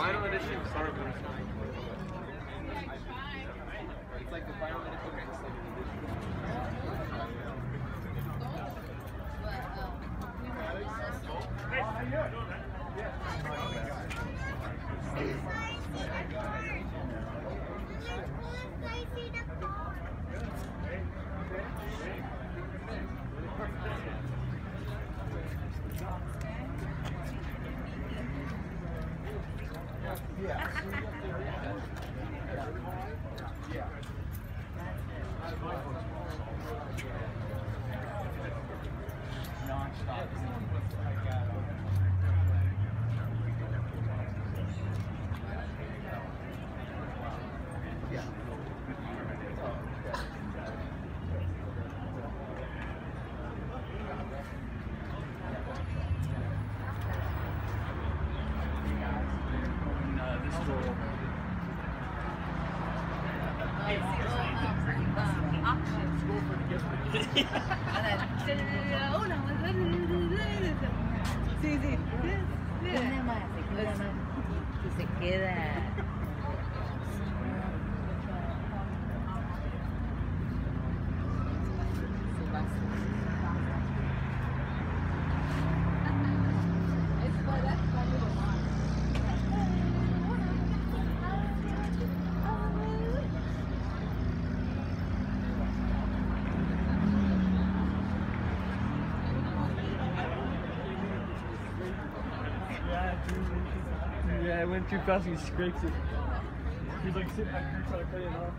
Final edition Star Wars. It's Yeah. Sí, sí. Una más, una más. Y se queda. Yeah, it went too fast. He scraped it. He's like sitting back here trying to play it off.